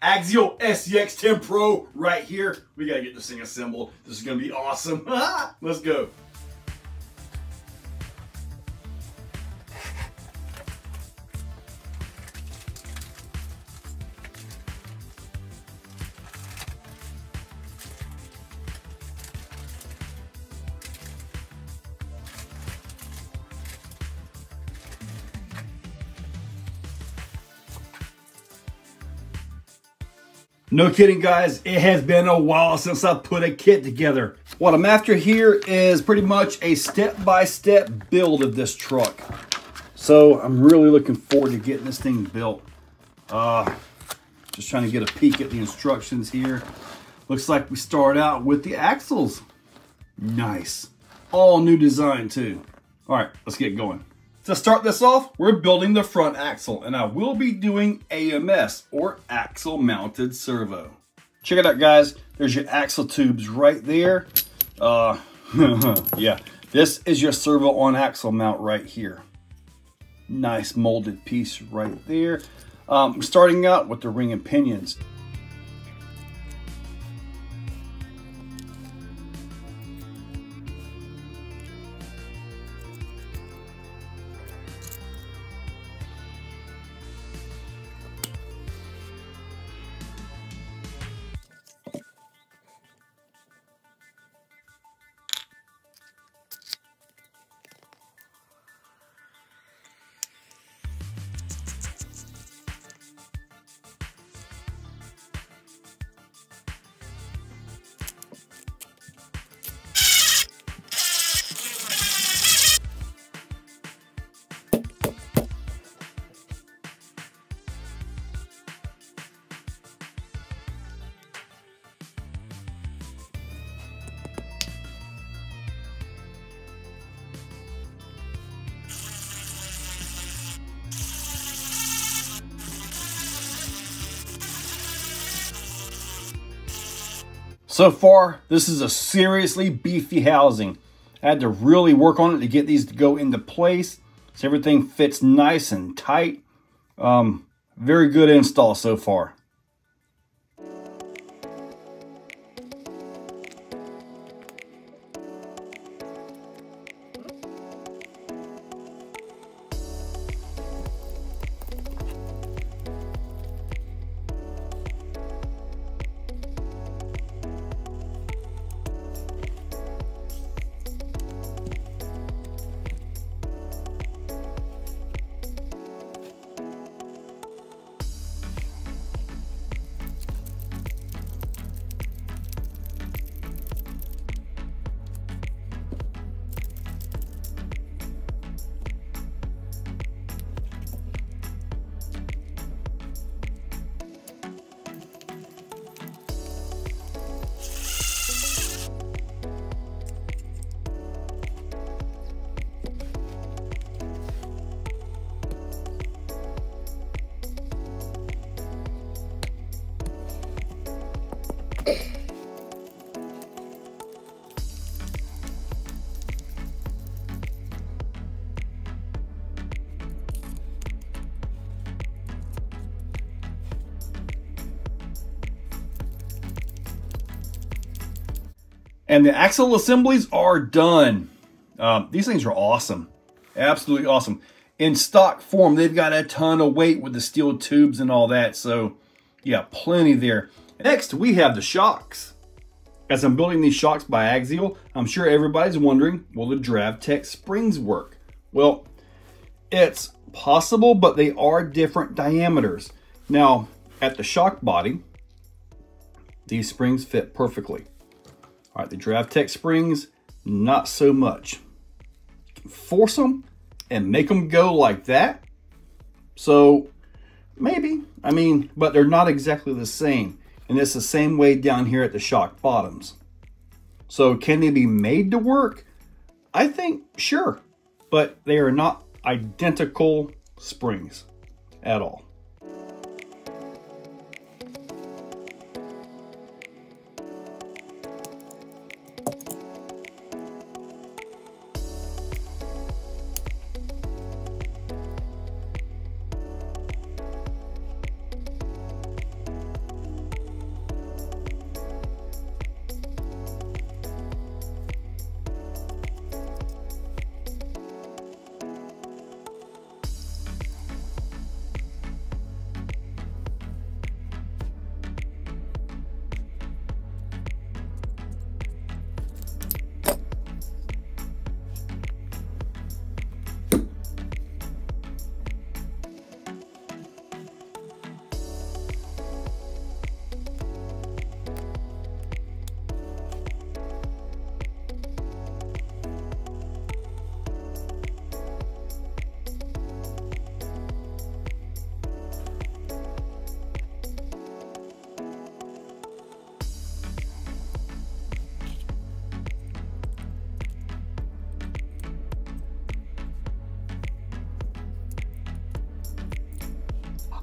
Axial SCX 10 Pro right here. We gotta get this thing assembled. This is gonna be awesome. Let's go. No kidding, guys. It has been a while since I put a kit together. What I'm after here is pretty much a step-by-step -step build of this truck. So I'm really looking forward to getting this thing built. Uh, just trying to get a peek at the instructions here. Looks like we start out with the axles. Nice. All new design too. All right, let's get going. To start this off, we're building the front axle, and I will be doing AMS, or axle mounted servo. Check it out, guys. There's your axle tubes right there. Uh, yeah, this is your servo on axle mount right here. Nice molded piece right there. Um, starting out with the ring and pinions. So far, this is a seriously beefy housing. I had to really work on it to get these to go into place. So everything fits nice and tight. Um, very good install so far. And the axle assemblies are done. Um, these things are awesome. Absolutely awesome. In stock form, they've got a ton of weight with the steel tubes and all that. So, yeah, plenty there. Next, we have the shocks. As I'm building these shocks by Axial, I'm sure everybody's wondering, will the Dravtech springs work? Well, it's possible, but they are different diameters. Now, at the shock body, these springs fit perfectly. All right, the Dravtech springs, not so much. force them and make them go like that. So maybe, I mean, but they're not exactly the same. And it's the same way down here at the shock bottoms. So can they be made to work? I think, sure. But they are not identical springs at all.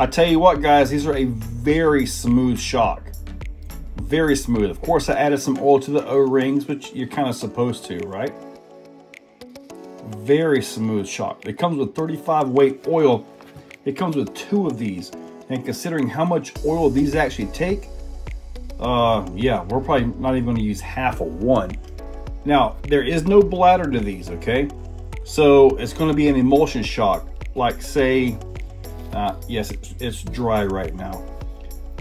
I tell you what, guys, these are a very smooth shock. Very smooth. Of course, I added some oil to the O-rings, which you're kind of supposed to, right? Very smooth shock. It comes with 35 weight oil. It comes with two of these. And considering how much oil these actually take, uh, yeah, we're probably not even going to use half of one. Now, there is no bladder to these, okay? So it's going to be an emulsion shock, like say, uh, yes, it's, it's, dry right now.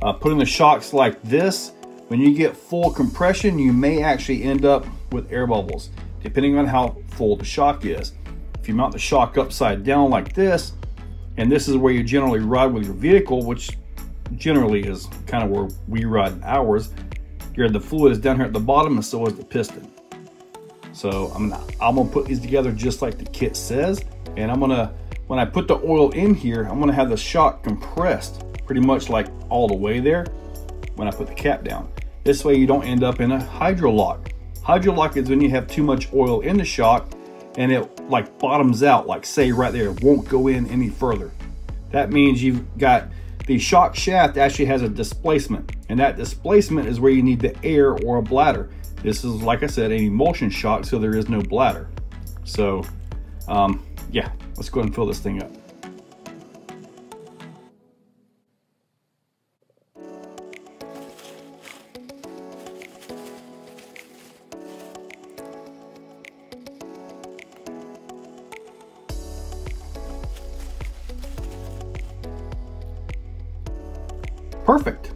Uh, putting the shocks like this, when you get full compression, you may actually end up with air bubbles, depending on how full the shock is. If you mount the shock upside down like this, and this is where you generally ride with your vehicle, which generally is kind of where we ride ours, here the fluid is down here at the bottom and so is the piston. So I'm gonna, I'm gonna put these together just like the kit says. And I'm gonna, when I put the oil in here, I'm gonna have the shock compressed pretty much like all the way there when I put the cap down. This way you don't end up in a hydro lock. Hydro lock is when you have too much oil in the shock and it like bottoms out, like say right there, it won't go in any further. That means you've got the shock shaft actually has a displacement and that displacement is where you need the air or a bladder. This is, like I said, an emulsion shock, so there is no bladder. So, um, yeah, let's go and fill this thing up. Perfect.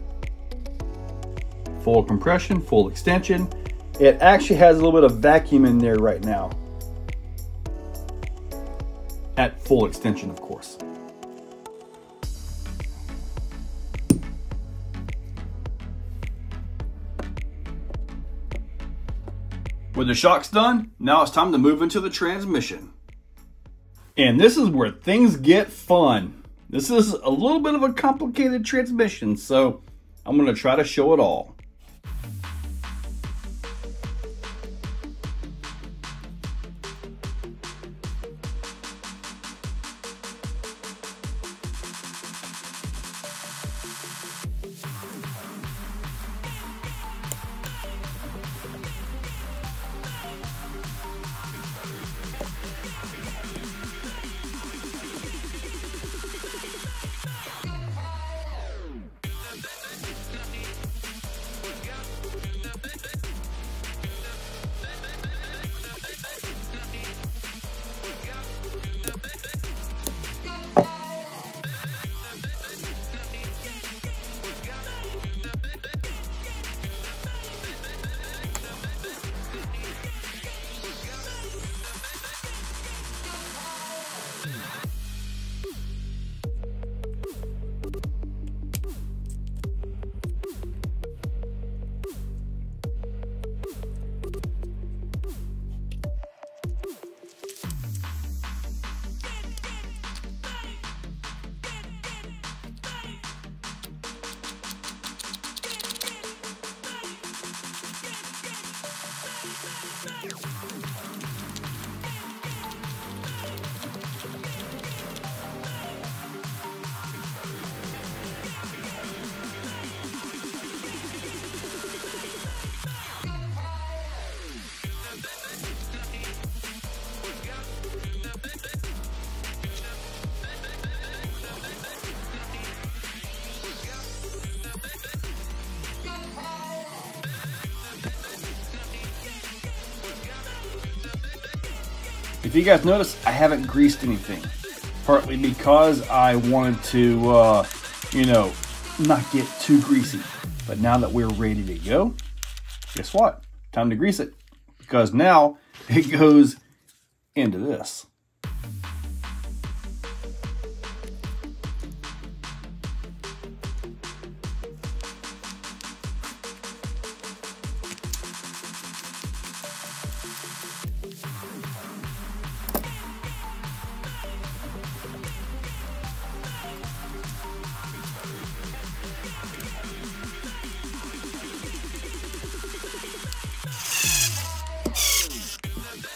Full compression, full extension. It actually has a little bit of vacuum in there right now. Full extension, of course. With the shocks done, now it's time to move into the transmission. And this is where things get fun. This is a little bit of a complicated transmission, so I'm going to try to show it all. If you guys notice, I haven't greased anything. Partly because I wanted to, uh, you know, not get too greasy. But now that we're ready to go, guess what? Time to grease it. Because now it goes into this.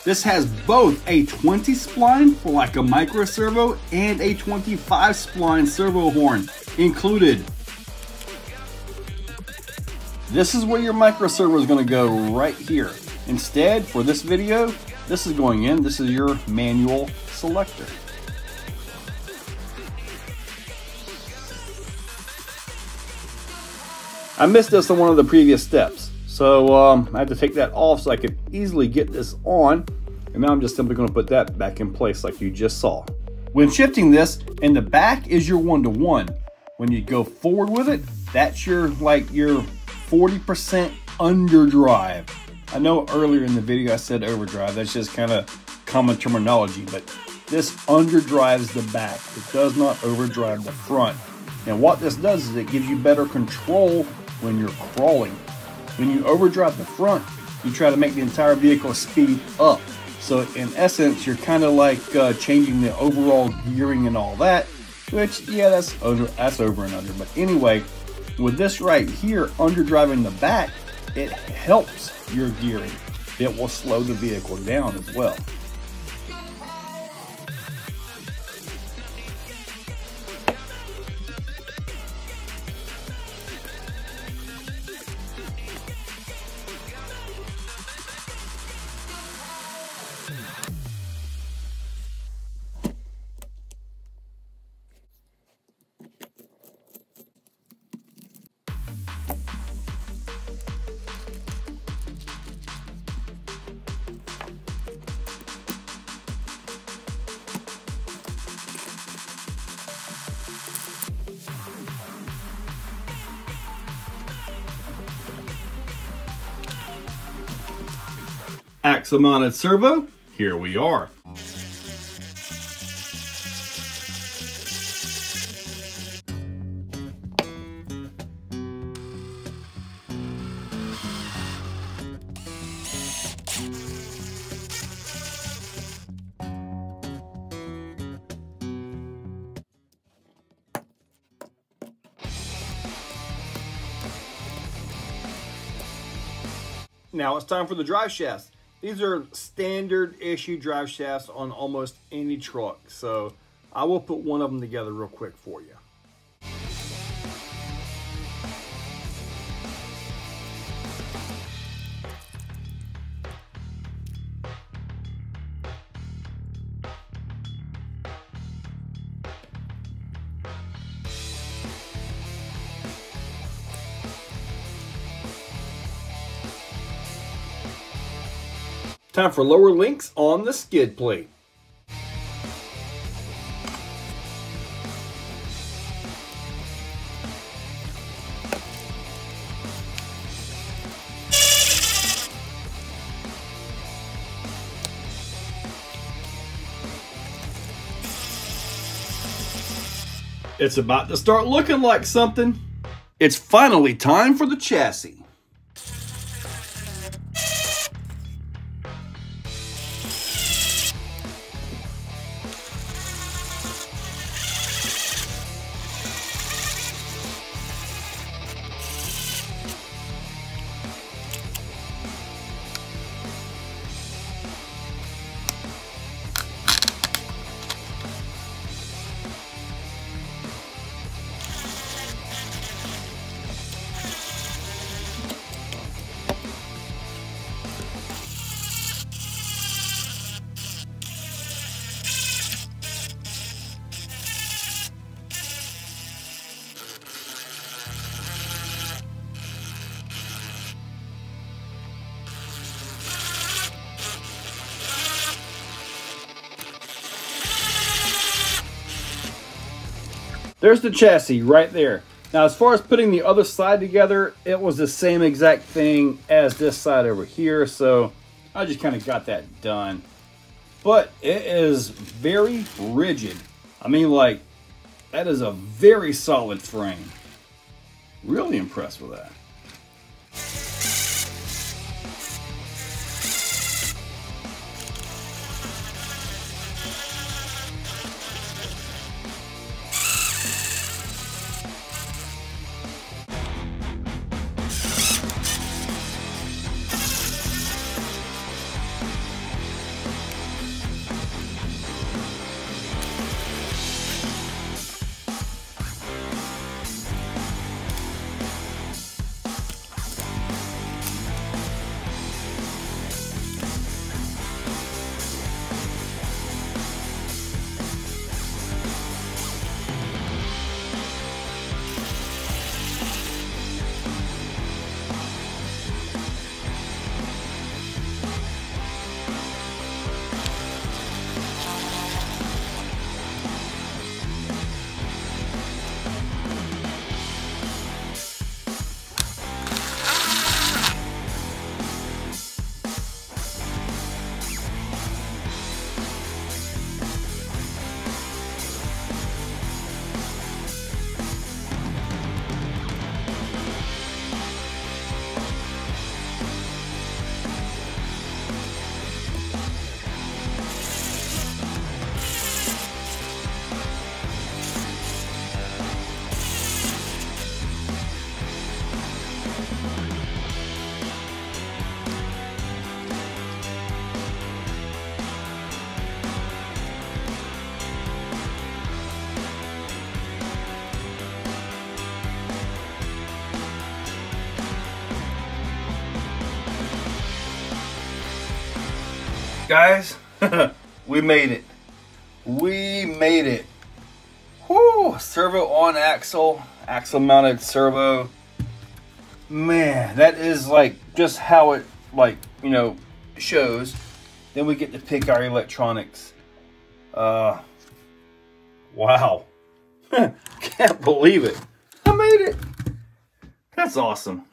This has both a 20 spline for like a micro servo and a 25 spline servo horn. included. This is where your micro servo is going to go right here. Instead, for this video, this is going in. This is your manual selector. I missed this on one of the previous steps. So um, I had to take that off so I could easily get this on. And now I'm just simply gonna put that back in place like you just saw. When shifting this, in the back is your one-to-one. -one. When you go forward with it, that's your like your 40% underdrive. I know earlier in the video I said overdrive, that's just kind of common terminology, but this underdrives the back. It does not overdrive the front. And what this does is it gives you better control when you're crawling. When you overdrive the front, you try to make the entire vehicle speed up. So in essence, you're kind of like uh, changing the overall gearing and all that, which yeah, that's over, that's over and under. But anyway, with this right here, underdriving the back, it helps your gearing. It will slow the vehicle down as well. Axle mounted servo, here we are. Now it's time for the drive shafts. These are standard issue drive shafts on almost any truck. So I will put one of them together real quick for you. Time for lower links on the skid plate. It's about to start looking like something. It's finally time for the chassis. There's the chassis right there. Now, as far as putting the other side together, it was the same exact thing as this side over here. So I just kind of got that done. But it is very rigid. I mean, like, that is a very solid frame. Really impressed with that. Guys, we made it. We made it. Whoo! Servo on axle, axle mounted servo. Man, that is like just how it like, you know, shows. Then we get to pick our electronics. Uh wow. Can't believe it. I made it. That's awesome.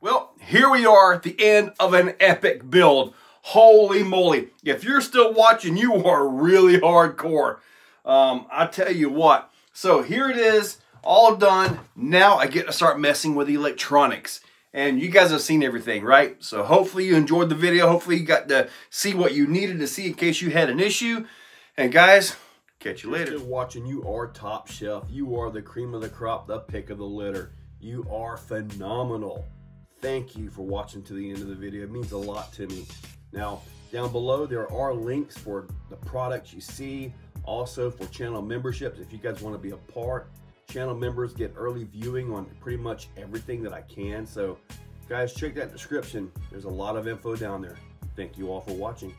Well, here we are at the end of an epic build. Holy moly. If you're still watching, you are really hardcore. Um, I tell you what. So here it is, all done. Now I get to start messing with electronics. And you guys have seen everything, right? So hopefully you enjoyed the video. Hopefully you got to see what you needed to see in case you had an issue. And guys, catch you later. watching, you are top shelf. You are the cream of the crop, the pick of the litter. You are phenomenal. Thank you for watching to the end of the video. It means a lot to me. Now, down below, there are links for the products you see, also for channel memberships. If you guys want to be a part, channel members get early viewing on pretty much everything that I can. So guys, check that description. There's a lot of info down there. Thank you all for watching.